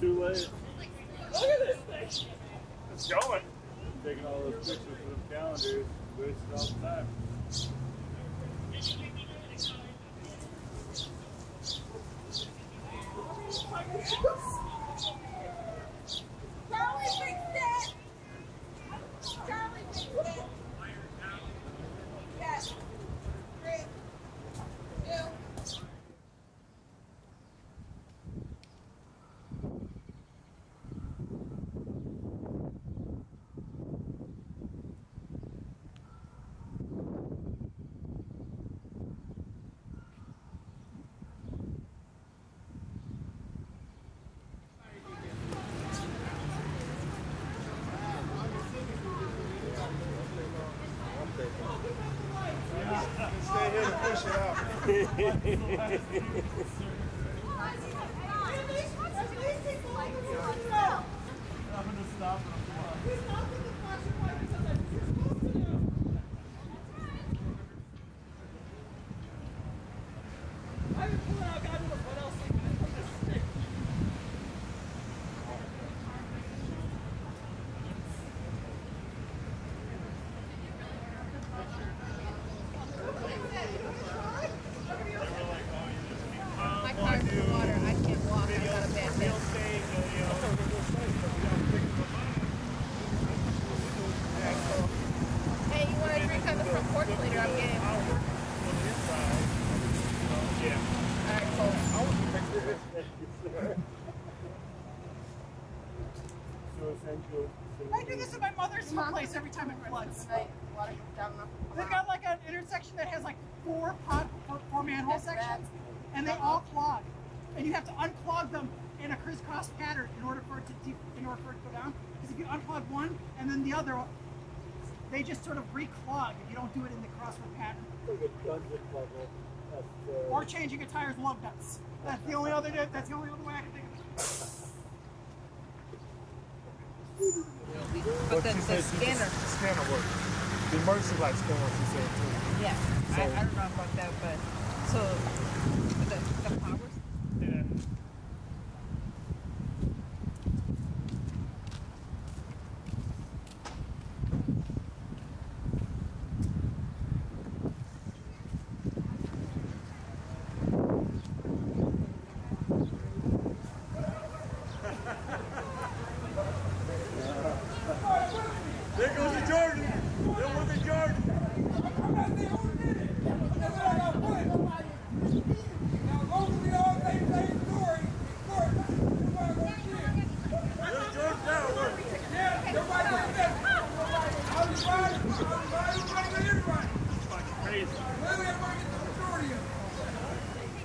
too late. Yeah. and you have to unclog them in a crisscross pattern in order for it to de- in order for it to go down. Because if you unclog one and then the other, they just sort of reclog if you don't do it in the crossword pattern. Like a dungeon level. That's, uh, Or changing a tire's lug nuts. That's the only other. That's the only other way I can think of. But the, the scanner, The scanner works. The emergency light scanner, she said too. yeah, I, I don't know about that, but so the, the powers. yeah. There goes the Jordan. There was the Jordan. I'm not the only did it. That's what I got put. Now, as long as we all say the same story, court, nobody gonna see it. There's Jordan now. Look. Yeah, nobody gonna see it. I was riding, I was riding, everybody, everybody. Fucking crazy. Clearly, everybody gets the majority of it.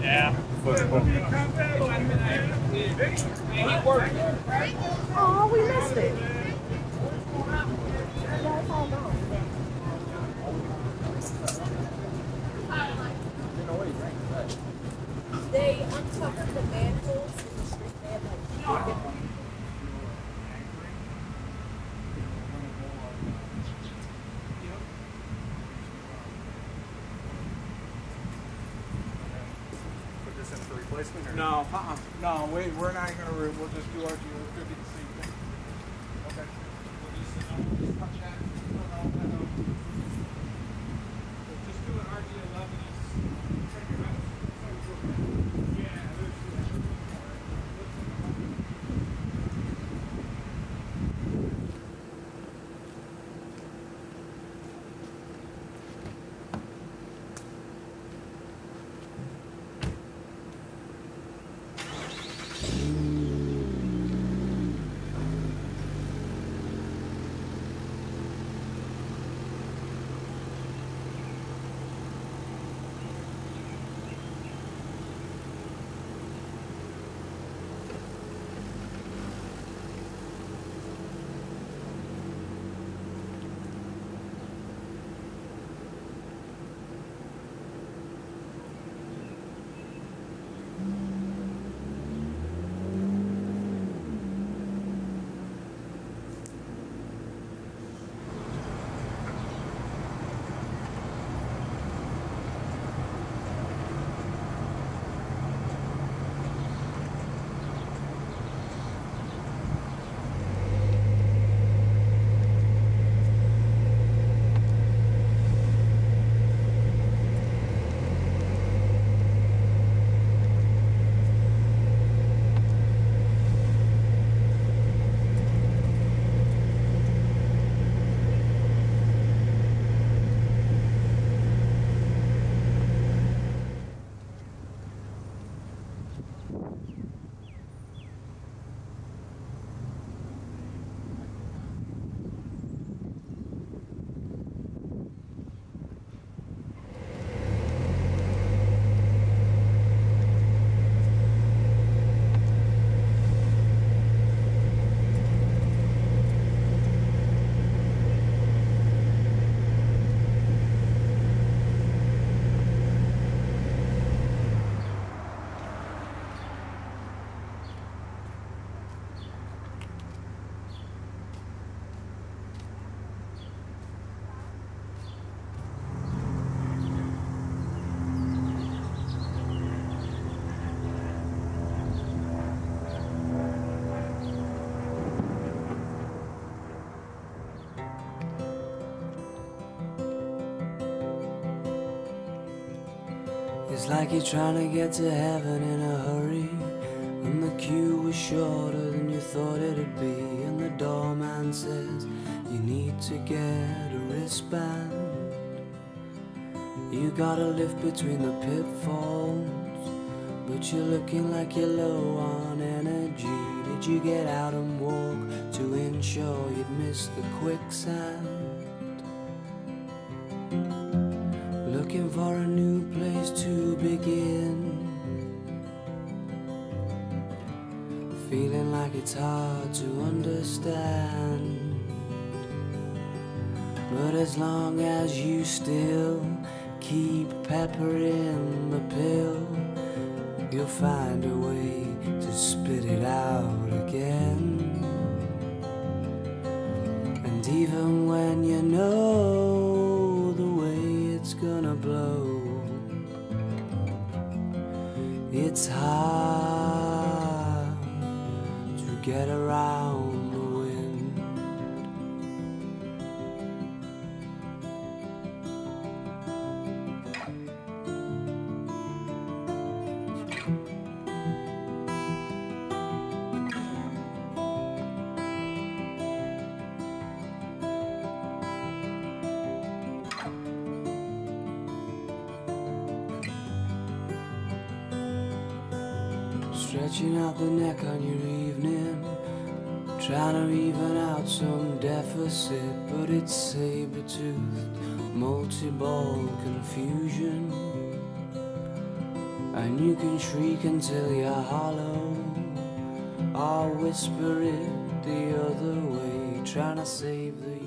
Yeah. Oh, this? No, uh-uh. No, we, we're not going to. We'll just do our 50 like you're trying to get to heaven in a hurry. And the queue was shorter than you thought it'd be. And the doorman says you need to get a wristband. You gotta live between the pitfalls, but you're looking like you're low on energy. Did you get out and walk to ensure you'd miss the quicksand? For a new place to begin. Feeling like it's hard to understand. But as long as you still keep peppering the pill, you'll find a way to spit it out again. And even when you know it's hard to get around Stretching out the neck on your evening, trying to even out some deficit, but it's saber-toothed, multi-ball confusion. And you can shriek until you're hollow, or whisper it the other way, trying to save the